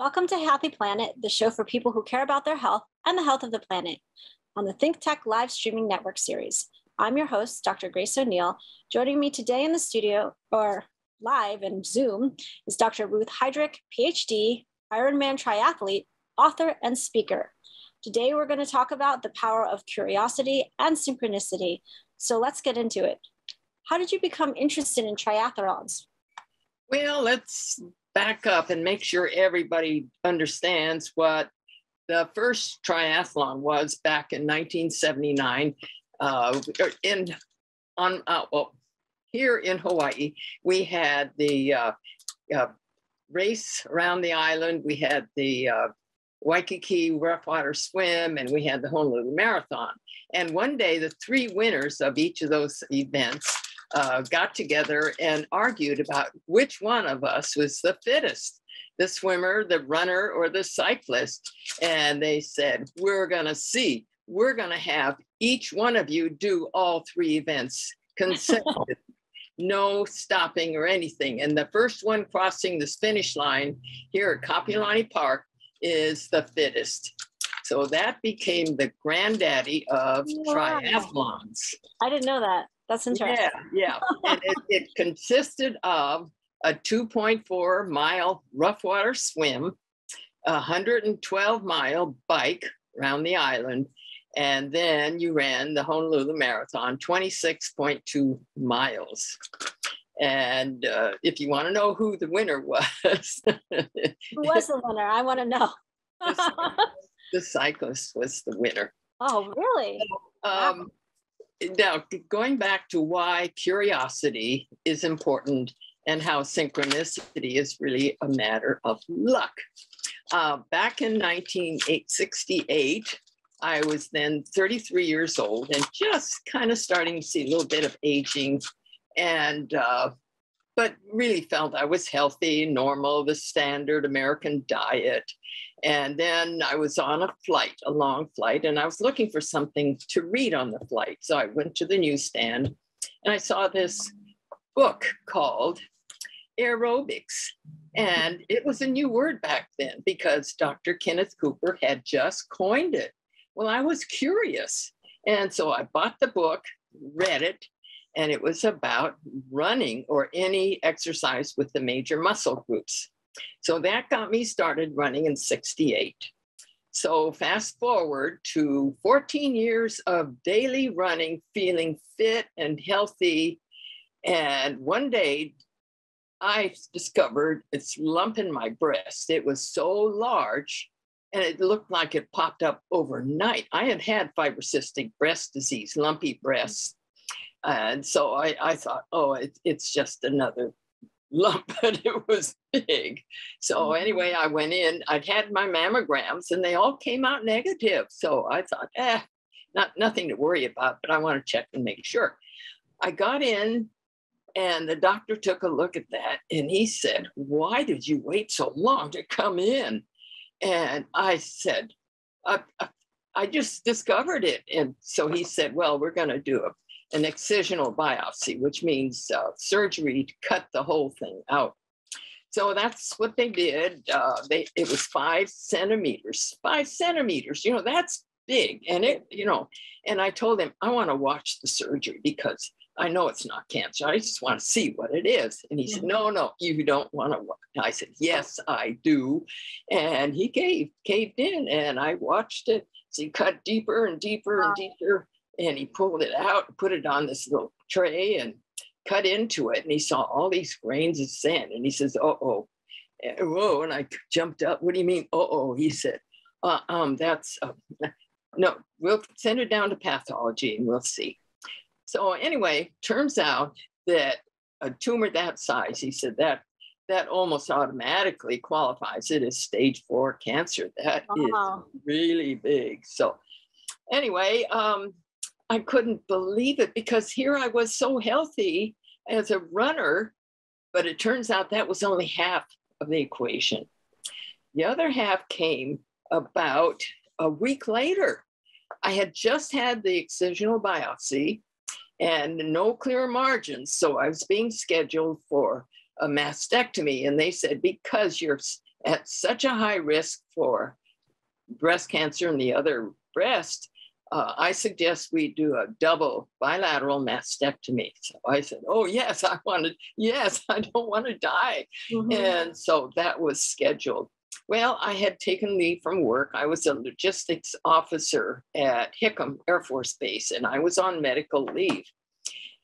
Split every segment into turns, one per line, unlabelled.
Welcome to Healthy Planet, the show for people who care about their health and the health of the planet on the Think Tech live streaming network series. I'm your host, Dr. Grace O'Neil. Joining me today in the studio or live and Zoom is Dr. Ruth Heidrich, PhD, Ironman triathlete, author, and speaker. Today, we're going to talk about the power of curiosity and synchronicity. So let's get into it. How did you become interested in triathlons?
Well, let's back up and make sure everybody understands what the first triathlon was back in 1979 uh, in on uh, well here in Hawaii we had the uh, uh race around the island. We had the uh, Waikiki rough water swim and we had the Honolulu marathon. And one day the three winners of each of those events uh, got together and argued about which one of us was the fittest the swimmer, the runner, or the cyclist. And they said, We're going to see, we're going to have each one of you do all three events consecutive. no stopping or anything. And the first one crossing this finish line here at Kapiolani Park is the fittest. So that became the granddaddy of wow. triathlons.
I didn't know that. That's interesting.
Yeah, yeah. and it, it consisted of a 2.4 mile rough water swim, a 112 mile bike around the island, and then you ran the Honolulu Marathon, 26.2 miles. And uh, if you want to know who the winner was,
who was the winner? I want to know.
the, the, cyclist was the winner.
Oh, really?
Um, wow now going back to why curiosity is important and how synchronicity is really a matter of luck. Uh, back in 1968, I was then 33 years old and just kind of starting to see a little bit of aging and uh, but really felt I was healthy, normal, the standard American diet. And then I was on a flight, a long flight, and I was looking for something to read on the flight. So I went to the newsstand and I saw this book called Aerobics. And it was a new word back then because Dr. Kenneth Cooper had just coined it. Well, I was curious. And so I bought the book, read it, and it was about running or any exercise with the major muscle groups. So that got me started running in 68. So fast forward to 14 years of daily running, feeling fit and healthy. And one day I discovered this lump in my breast. It was so large and it looked like it popped up overnight. I had had fibrocystic breast disease, lumpy breasts. And so I, I thought, oh, it, it's just another lump, but it was big. So mm-hmm. anyway, I went in. I'd had my mammograms, and they all came out negative. So I thought, eh, not nothing to worry about, but I want to check and make sure. I got in, and the doctor took a look at that, and he said, "Why did you wait so long to come in?" And I said, I, I, I just discovered it. And so he said, Well, we're going to do a an excisional biopsy, which means uh, surgery to cut the whole thing out. So that's what they did. Uh, they it was five centimeters, five centimeters. You know that's big, and it you know. And I told him I want to watch the surgery because I know it's not cancer. I just want to see what it is. And he said, No, no, you don't want to watch. I said, Yes, I do. And he gave caved in, and I watched it. So he cut deeper and deeper and deeper and he pulled it out and put it on this little tray and cut into it and he saw all these grains of sand and he says uh-oh. Whoa and i jumped up what do you mean uh-oh? He said uh, um that's uh, no we'll send it down to pathology and we'll see. So anyway turns out that a tumor that size he said that that almost automatically qualifies it as stage four cancer. That is really big. So anyway um, I couldn't believe it because here I was so healthy as a runner, but it turns out that was only half of the equation. The other half came about a week later. I had just had the excisional biopsy and no clear margins. So I was being scheduled for a mastectomy. And they said, because you're at such a high risk for breast cancer and the other breast, uh, I suggest we do a double bilateral mastectomy. So I said, Oh, yes, I wanted, yes, I don't want to die. Mm-hmm. And so that was scheduled. Well, I had taken leave from work. I was a logistics officer at Hickam Air Force Base, and I was on medical leave.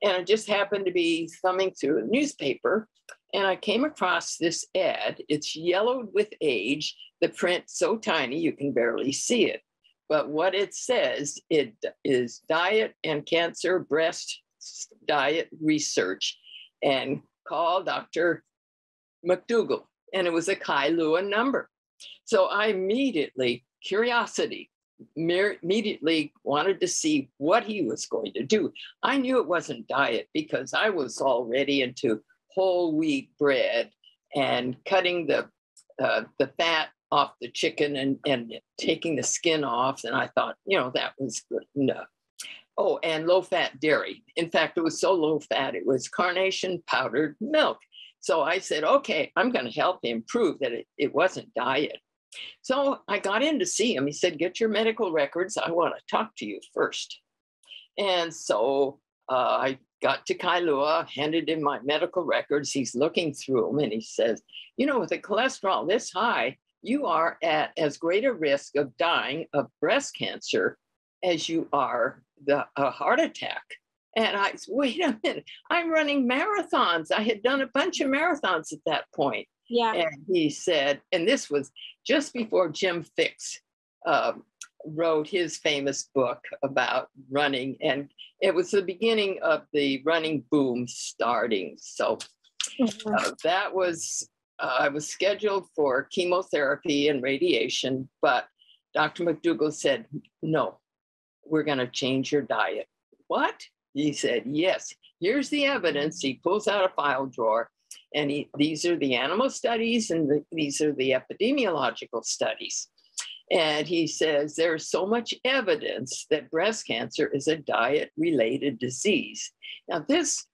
And I just happened to be thumbing through a newspaper, and I came across this ad. It's yellowed with age, the print so tiny you can barely see it. But what it says it is diet and cancer breast diet research and call Dr. McDougall. And it was a Kai Kailua number. So I immediately, curiosity, immediately wanted to see what he was going to do. I knew it wasn't diet because I was already into whole wheat bread and cutting the uh, the fat off the chicken and, and taking the skin off. And I thought, you know, that was good enough. Oh, and low fat dairy. In fact, it was so low fat, it was carnation powdered milk. So I said, okay, I'm going to help him prove that it, it wasn't diet. So I got in to see him. He said, get your medical records. I want to talk to you first. And so uh, I got to Kailua, handed him my medical records. He's looking through them and he says, you know, with the cholesterol this high, you are at as great a risk of dying of breast cancer as you are the a heart attack. And I wait a minute, I'm running marathons. I had done a bunch of marathons at that point.
Yeah.
And he said, and this was just before Jim Fixx um, wrote his famous book about running, and it was the beginning of the running boom starting. So mm-hmm. uh, that was uh, I was scheduled for chemotherapy and radiation, but Dr. McDougall said, no, we're going to change your diet. What? He said, yes, here's the evidence. He pulls out a file drawer and he, these are the animal studies and the, these are the epidemiological studies. And he says there's so much evidence that breast cancer is a diet related disease. Now, this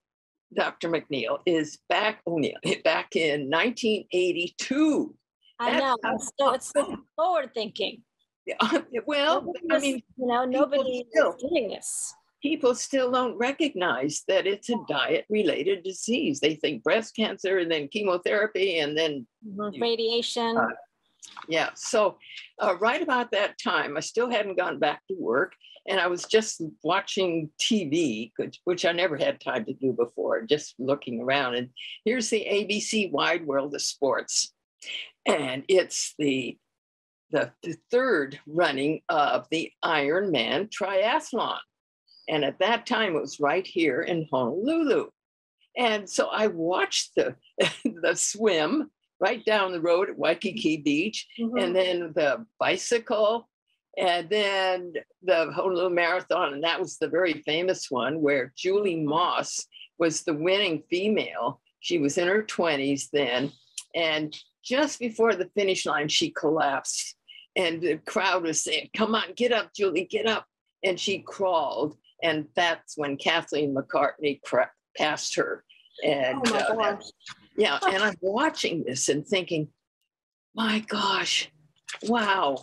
Dr. McNeil is back, O'Neil, back in 1982.
I know. so it's so forward thinking.
Yeah, well, I mean,
you know, nobody still, is doing this.
People still don't recognize that it's a diet related disease. They think breast cancer and then chemotherapy and then
mm-hmm. radiation. Uh,
yeah. So, uh, right about that time, I still hadn't gone back to work and I was just watching TV, which, which I never had time to do before, just looking around. And here's the ABC Wide World of Sports. And it's the, the, the third running of the Ironman triathlon. And at that time, it was right here in Honolulu. And so I watched the, the swim right down the road at Waikiki Beach, mm-hmm. and then the bicycle, and then the Honolulu Marathon, and that was the very famous one where Julie Moss was the winning female. She was in her 20s then. And just before the finish line, she collapsed. And the crowd was saying, Come on, get up, Julie, get up. And she crawled. And that's when Kathleen McCartney passed her. And oh uh, yeah, and I'm watching this and thinking, my gosh, wow,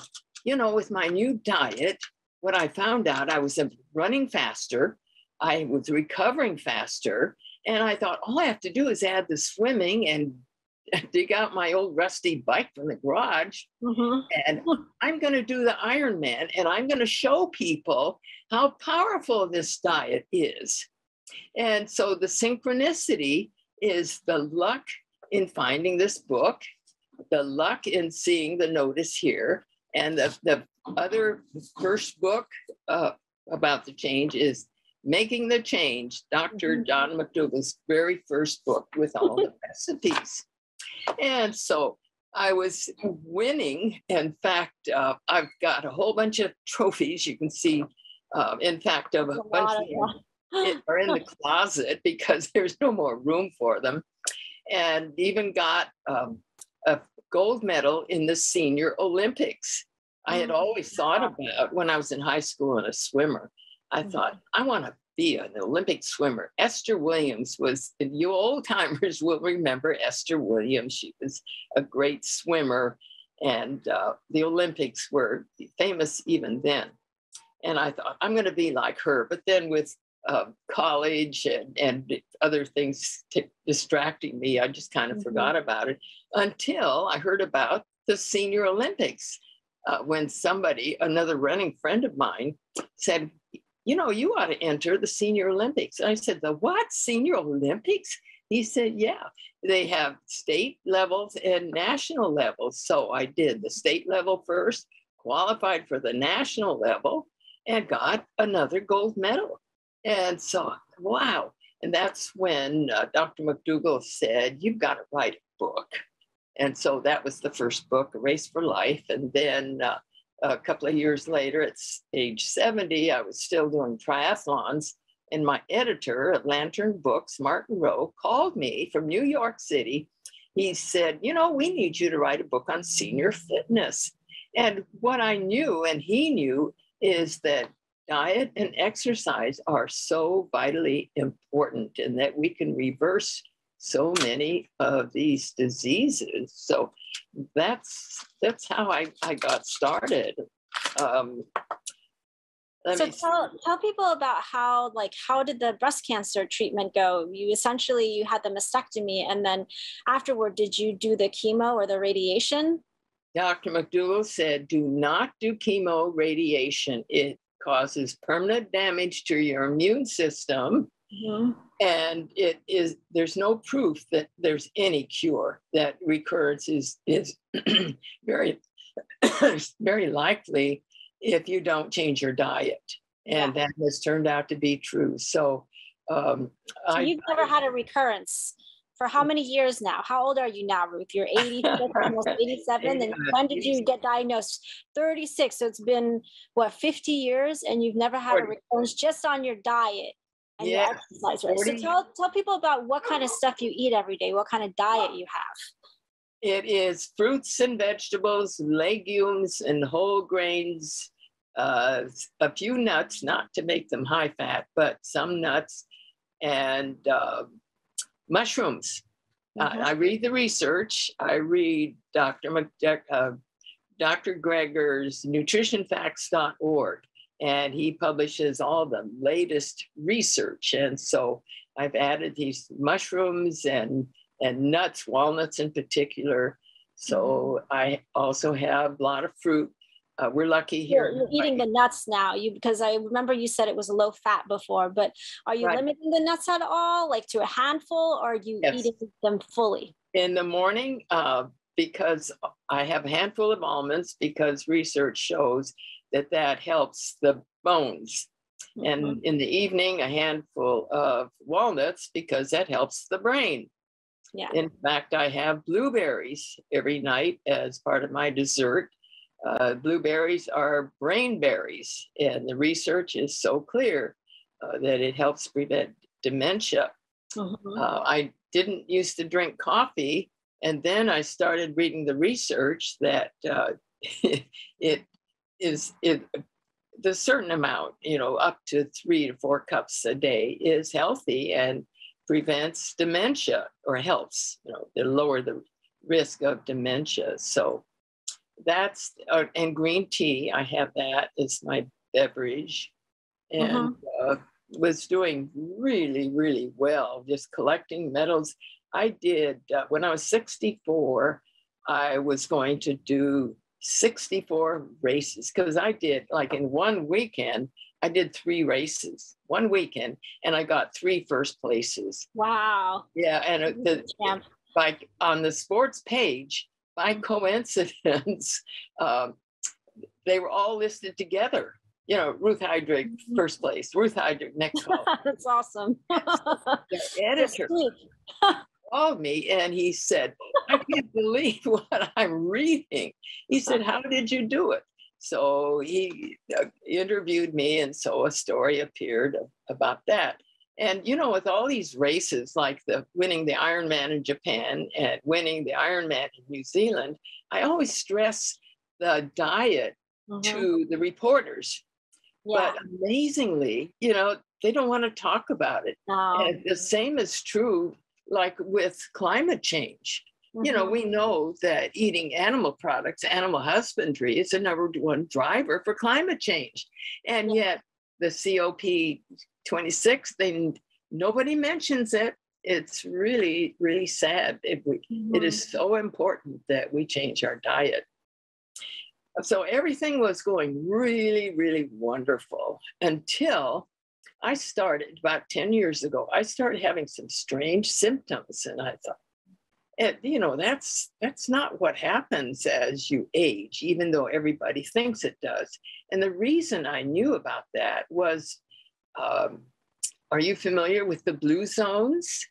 you know, with my new diet, what I found out, I was running faster, I was recovering faster, and I thought all I have to do is add the swimming and dig out my old rusty bike from the garage, mm-hmm. and I'm going to do the Ironman, and I'm going to show people how powerful this diet is. And so the synchronicity is the luck in finding this book, the luck in seeing the notice here, and the, the other first book uh, about the change is Making the Change, Dr. Mm-hmm. John McDougall's very first book with all the recipes. And so I was winning. In fact, uh, I've got a whole bunch of trophies. You can see, uh, in fact, of a, a bunch of them are in the closet because there's no more room for them. And even got um, a gold medal in the senior Olympics. I had mm. always thought about when I was in high school and a swimmer. I mm. thought, I want to be an Olympic swimmer. Esther Williams was, you old timers will remember Esther Williams. She was a great swimmer, and uh, the Olympics were famous even then. And I thought, I'm going to be like her. But then with uh, college and, and other things t- distracting me, I just kind of mm-hmm. forgot about it until I heard about the Senior Olympics. Uh, when somebody, another running friend of mine, said, you know, you ought to enter the Senior Olympics. And I said, the what? Senior Olympics? He said, yeah, they have state levels and national levels. So I did the state level first, qualified for the national level, and got another gold medal. And so, wow. And that's when uh, Dr. McDougall said, You've got to write a book. And so that was the first book, A Race for Life. And then uh, a couple of years later, at age 70, I was still doing triathlons. And my editor at Lantern Books, Martin Rowe, called me from New York City. He said, You know, we need you to write a book on senior fitness. And what I knew, and he knew, is that diet and exercise are so vitally important and that we can reverse so many of these diseases. So that's that's how I, I got started. Um,
so tell, tell people about how like how did the breast cancer treatment go you essentially you had the mastectomy and then afterward did you do the chemo or the radiation
dr mcdougall said do not do chemo radiation it causes permanent damage to your immune system Mm-hmm. And it is there's no proof that there's any cure. That recurrence is is very very likely if you don't change your diet, and yeah. that has turned out to be true. So, um,
so I, you've never I, had a recurrence for how many years now? How old are you now, Ruth? You're 80, almost 87. And when did you get diagnosed? 36. So it's been what 50 years, and you've never had 40. a recurrence just on your diet and yeah. exercise, right? So tell, tell people about what kind of stuff you eat every day, what kind of diet you have.
It is fruits and vegetables, legumes and whole grains, uh, a few nuts, not to make them high fat, but some nuts and uh, mushrooms. Mm-hmm. Uh, I read the research. I read Dr. McDe- uh, Dr. Greger's nutritionfacts.org and he publishes all the latest research. And so I've added these mushrooms and and nuts, walnuts in particular. So mm-hmm. I also have a lot of fruit. Uh, we're lucky here.
You're, you're eating the nuts now, you because I remember you said it was low fat before. But are you right. limiting the nuts at all, like to a handful, or are you yes. eating them fully?
In the morning, uh, because I have a handful of almonds, because research shows that that helps the bones. Mm-hmm. And in the evening, a handful of walnuts because that helps the brain. Yeah. In fact, I have blueberries every night as part of my dessert. Uh, blueberries are brain berries, and the research is so clear uh, that it helps prevent dementia. Mm-hmm. Uh, I didn't used to drink coffee, and then I started reading the research that uh, it is it the certain amount, you know, up to three to four cups a day is healthy and prevents dementia or helps, you know, to lower the risk of dementia. So that's, uh, and green tea, I have that as my beverage and uh-huh. uh, was doing really, really well, just collecting medals. I did, uh, when I was 64, I was going to do 64 races because I did like in one weekend, I did three races one weekend and I got three first places.
Wow.
Yeah. And the, like on the sports page, by coincidence, um, they were all listed together. You know, Ruth Heidrich, mm-hmm. first place, Ruth Heidrich, next call.
That's awesome.
the editor called me and he said, I can't believe what I'm reading. He said, How did you do it? So he uh, interviewed me, and so a story appeared about that. And you know, with all these races, like the winning the Ironman in Japan and winning the Ironman in New Zealand, I always stress the diet mm-hmm. to the reporters. Yeah. But amazingly, you know, they don't want to talk about it. And the same is true like with climate change. You know,
Mhm.
we know that eating animal products, animal husbandry is the number one driver for climate change. And yet the COP 26, they nobody mentions it. It's really, really sad. It, we, it
Mhm.
is so important that we change our diet. So everything was going really, really wonderful until I started about 10 years ago. I started having some strange symptoms, and I thought, and you know, that's that's not what happens as you age, even though everybody thinks it does. And the reason I knew about that was, um, are you familiar with the blue zones?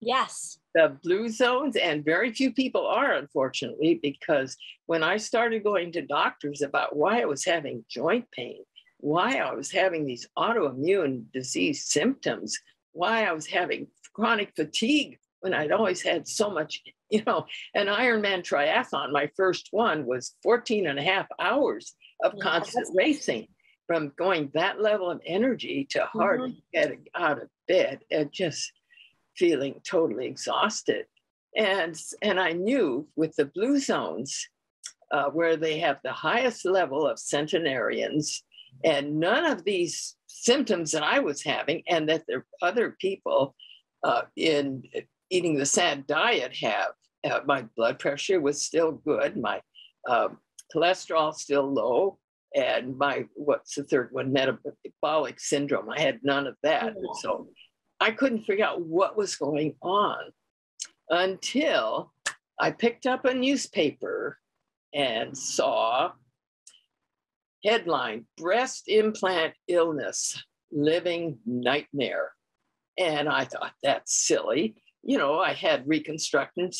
Yes.
the blue zones, and very few people are, unfortunately, because when I started going to doctors about why I was having joint pain, why I was having these autoimmune disease symptoms, why I was having chronic fatigue when I'd always had so much, you know, an Ironman triathlon, my first one was 14 and a half hours of
Yeah,
constant racing from going that level of energy to hardly getting out of bed and just feeling totally exhausted. And, and I knew with the blue zones, uh, where they have the highest level of centenarians, and none of these symptoms that I was having, and that there are other people uh, in eating the SAD diet have. Uh, my blood pressure was still good, my um, cholesterol still low, and my what's the third one metabolic syndrome i had none of that
Oh.
so i couldn't figure out what was going on until i picked up a newspaper and saw headline breast implant illness living nightmare and i thought that's silly you know i had reconstructive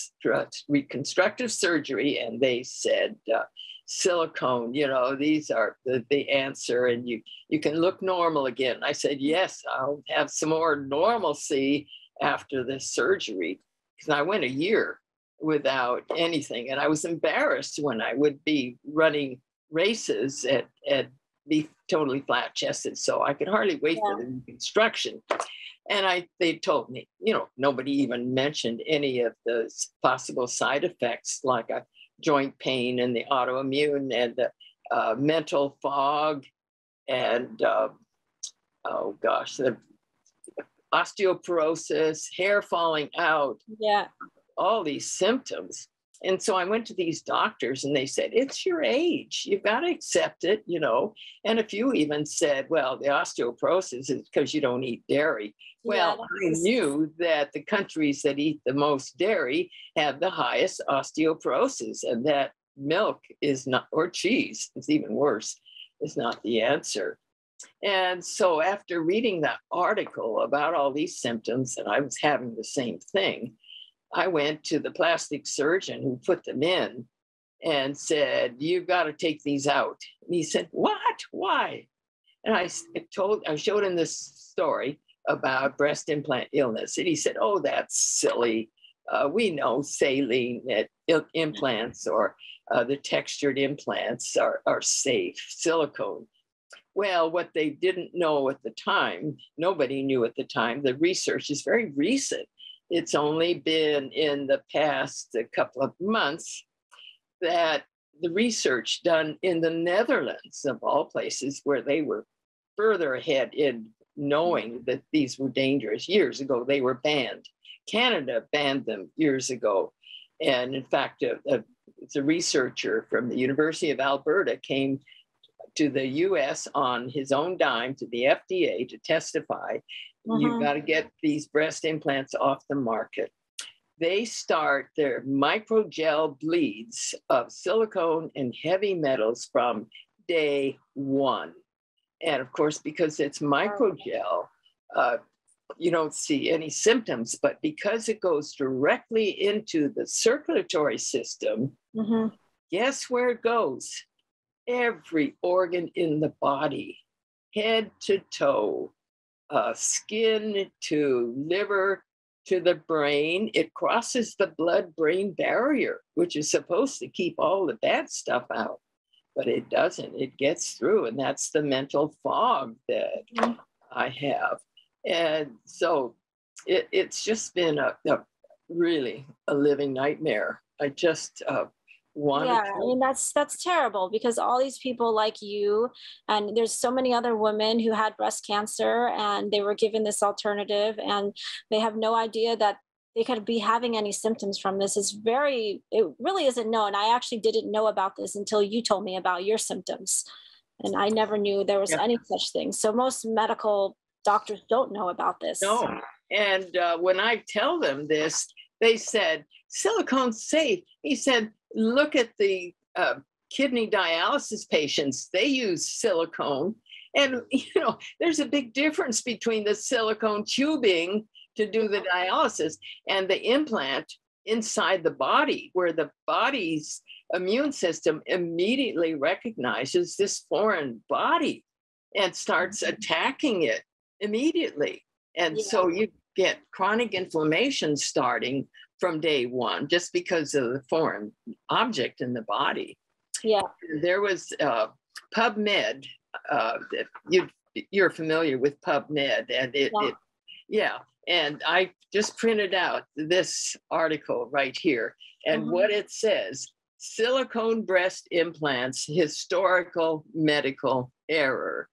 reconstructive surgery and they said uh, silicone you know these are the, the answer and you you can look normal again. I said yes i'll have some more normalcy after this surgery. Because i went a year without anything and i was embarrassed when i would be running races at, at be totally flat chested so i could hardly wait for the reconstruction and i they told me you know nobody even mentioned any of the possible side effects like a joint pain and the autoimmune and the uh, mental fog and uh, oh gosh the osteoporosis hair falling out
Yeah.
all these symptoms. And so I went to these doctors and they said, it's your age. You've got to accept it, you know. And a few even said, well, the osteoporosis is because you don't eat dairy. Well,
Yeah,
I knew that the countries that eat the most dairy have the highest osteoporosis, and that milk is not, or cheese is even worse, is not the answer. And so after reading that article about all these symptoms, and I was having the same thing, I went to the plastic surgeon who put them in and said, You've got to take these out. And he said, What? Why? And I told, I showed him this story about breast implant illness. And he said, Oh, that's silly. Uh, we know saline implants or uh, the textured implants are, are safe, silicone. Well, what they didn't know at the time, nobody knew at the time, the research is very recent. It's only been in the past a couple of months that the research done in the Netherlands, of all places, where they were further ahead in knowing that these were dangerous. Years ago, they were banned. Canada banned them years ago. And in fact, a, a, a researcher from the University of Alberta came to the US on his own dime to the FDA to testify. You've
Mhm.
got to get these breast implants off the market. They start their microgel bleeds of silicone and heavy metals from day one. And of course, because it's microgel, uh, you don't see any symptoms, but because it goes directly into the circulatory system,
Mhm.
guess where it goes? Every organ in the body, head to toe, uh, skin to liver to the brain. It crosses the blood brain barrier, which is supposed to keep all the bad stuff out, but it doesn't. It gets through, and that's the mental fog that
Mhm.
I have. And so it, it's just been a, a, really a living nightmare. I just uh, want.
Yeah, I mean that's that's terrible because all these people like you, and there's so many other women who had breast cancer and they were given this alternative, and they have no idea that they could be having any symptoms from this. Is very it really isn't known. I actually didn't know about this until you told me about your symptoms and i never knew there was any such thing. So most medical doctors don't know about this.
No and uh, when i tell them this they said silicone's safe. He said look at the uh, kidney dialysis patients they use silicone and you know there's a big difference between the silicone tubing to do the dialysis and the implant inside the body where the body's immune system immediately recognizes this foreign body and starts mm-hmm. attacking it immediately and yeah. so you get chronic inflammation starting from day one just because of the foreign object in the body
yeah
there was uh, pubmed uh, you you're familiar with pubmed and it, yeah. it yeah and I just printed out this article right here. And mm-hmm. what it says silicone breast implants, historical medical error.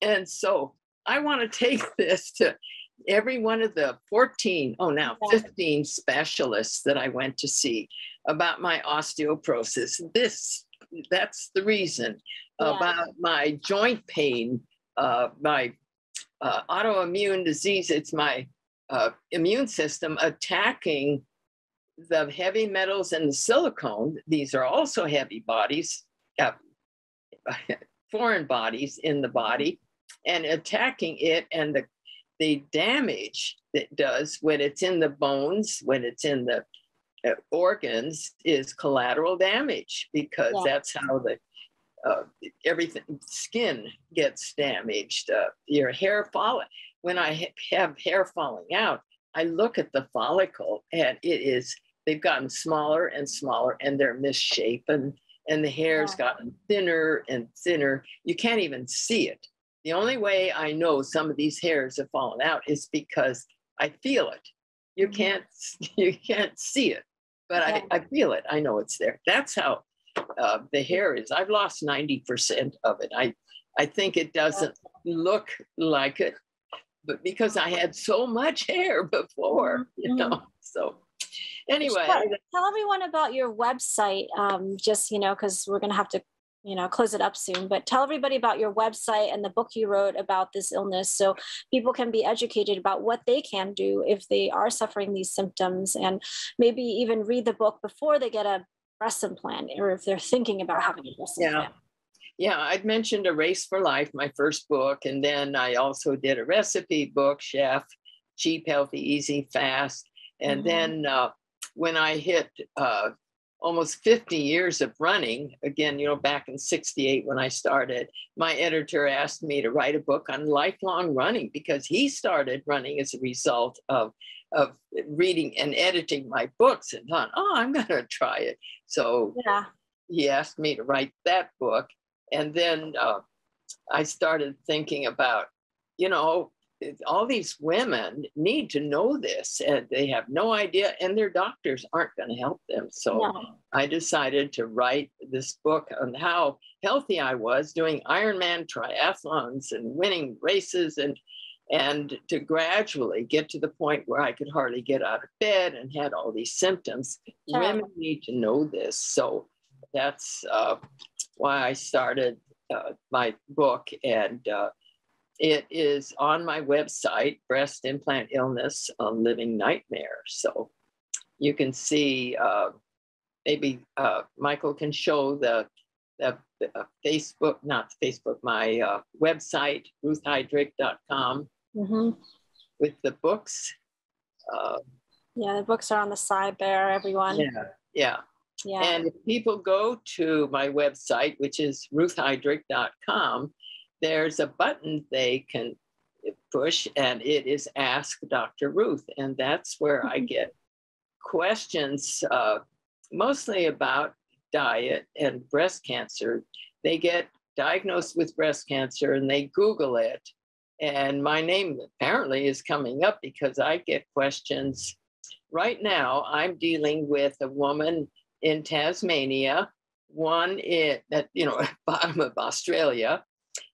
And so I want to take this to every one of the 14, oh, now 15 specialists that I went to see about my osteoporosis. This, that's the reason yeah. about my joint pain, uh, my uh, autoimmune disease, it's my uh, immune system attacking the heavy metals and the silicone. These are also heavy bodies, uh, foreign bodies in the body, and attacking it and the, the damage that does when it's in the bones, when it's in the uh, organs, is collateral damage because yeah. that's how the uh, everything, skin gets damaged, uh, your hair falling. When I ha- have hair falling out, I look at the follicle and it is, they've gotten smaller and smaller and they're misshapen and the hair's yeah. gotten thinner and thinner. You can't even see it. The only way I know some of these hairs have fallen out is because I feel it. You mm-hmm. can't you can't see it, but. I, I feel it. I know it's there. That's how uh, the hair is. I've lost 90% of it. I, I think it doesn't look like it, but because I had so much hair before, you mm-hmm. know. So anyway. Sure.
Tell everyone about your website, um, just, you know, because we're going to have to you know close it up soon but tell everybody about your website and the book you wrote about this illness so people can be educated about what they can do if they are suffering these symptoms and maybe even read the book before they get a breast implant or if they're thinking about having a breast
yeah.
implant.
Yeah, I'd mentioned A Race for Life, my first book. And then I also did a recipe book, Chef, Cheap, Healthy, Easy, Fast. And mm-hmm. then uh, when I hit uh, almost 50 years of running, again, you know, back in 68 when I started, my editor asked me to write a book on lifelong running because he started running as a result of of reading and editing my books and thought, oh, I'm going to try it. So yeah. he asked me to write that book. And then uh, I started thinking about, you know, all these women need to know this and they have no idea and their doctors aren't going to help them so no. i decided to write this book on how healthy i was doing ironman triathlons and winning races and and to gradually get to the point where I could hardly get out of bed and had all these symptoms. Sure. Women need to know this. So that's uh, why I started uh, my book. And uh, it is on my website, Breast Implant Illness, a Living Nightmare. So you can see, uh, maybe uh, Michael can show the the, uh, Facebook, not Facebook, my uh, website, ruthheidrich.com mm-hmm. with the books.
Uh, yeah, the books are on the side there, everyone.
Yeah, yeah. Yeah. And if people go to my website, which is ruthheidrich.com, there's a button they can push, and it is Ask Dr. Ruth. And that's where I mm-hmm. get questions, uh, mostly about diet and breast cancer. They get diagnosed with breast cancer and they Google it And my name apparently is coming up because I get questions. Right now, I'm dealing with a woman in Tasmania, one in at you know bottom of Australia,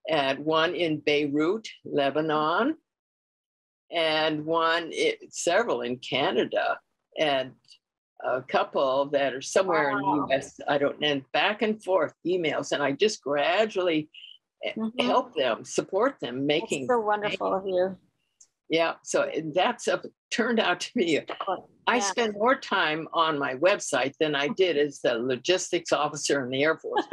and one in Beirut, Lebanon, and one several in Canada, and a couple that are somewhere wow. in the US. I don't and back and forth emails, and I just gradually mm-hmm. help them, support them, making
that's so wonderful of you.
Yeah, so that's a, turned out to be. A, I yeah. spend more time on my website than I did as the logistics officer in the Air Force.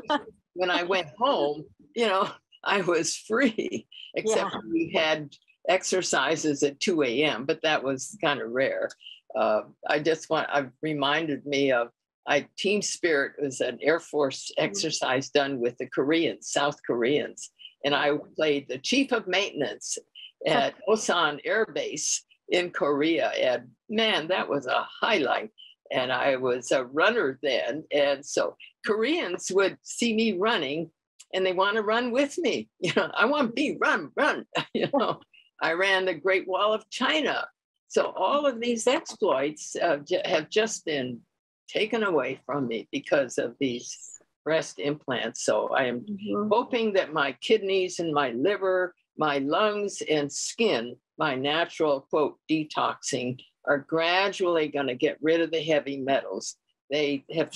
when I went home, you know, I was free, except yeah. we had exercises at 2 a.m., but that was kind of rare. Uh, I just want, I've reminded me of I Team Spirit was an Air Force mm-hmm. exercise done with the Koreans, South Koreans, and I played the chief of maintenance at Osan Air Base in Korea. And man, that was a highlight. And I was a runner then. And so Koreans would see me running and they want to run with me. You know, I want to be run, run. you know, I ran the Great Wall of China. So all of these exploits uh, have just been taken away from me because of these breast implants. So I am mm-hmm. hoping that my kidneys and my liver, my lungs and skin, my natural quote detoxing are gradually going to get rid of the heavy metals. They have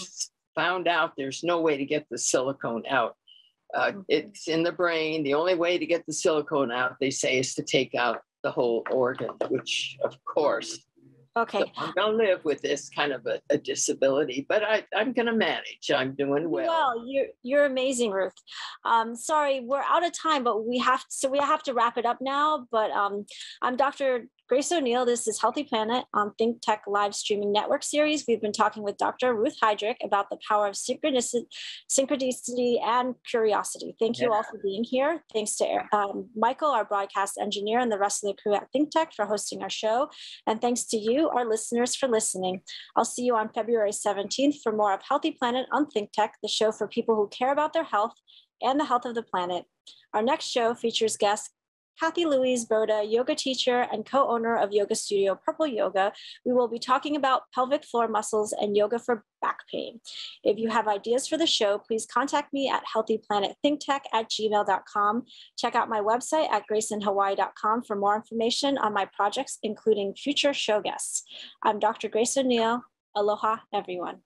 found out there's no way to get the silicone out. Uh, mm-hmm. it's in the brain. The only way to get the silicone out, they say, is to take out the whole organ, which, of course,
Okay. So
I'm going to live with this kind of a, a disability, but I, I'm going to manage. I'm doing well.
Well, you're you're amazing, Ruth. Um, sorry, we're out of time, but we have so we have to wrap it up now. But um, I'm Dr. Grace O'Neil. This is Healthy Planet on Think Tech live streaming network series. We've been talking with Dr. Ruth Heidrich about the power of synchronicity, synchronicity and curiosity. Thank you yeah. all for being here. Thanks to um, Michael, our broadcast engineer, and the rest of the crew at Think Tech for hosting our show. And thanks to you, our listeners, for listening. I'll see you on February 17th for more of Healthy Planet on Think Tech, the show for people who care about their health and the health of the planet. Our next show features guests Kathy Louise Boda, yoga teacher and co-owner of yoga studio Purple Yoga. We will be talking about pelvic floor muscles and yoga for back pain. If you have ideas for the show, please contact me at healthyplanetthinktech at gmail.com. Check out my website at graceinhawaii.com for more information on my projects, including future show guests. I'm Dr. Grace O'Neil. Aloha, everyone.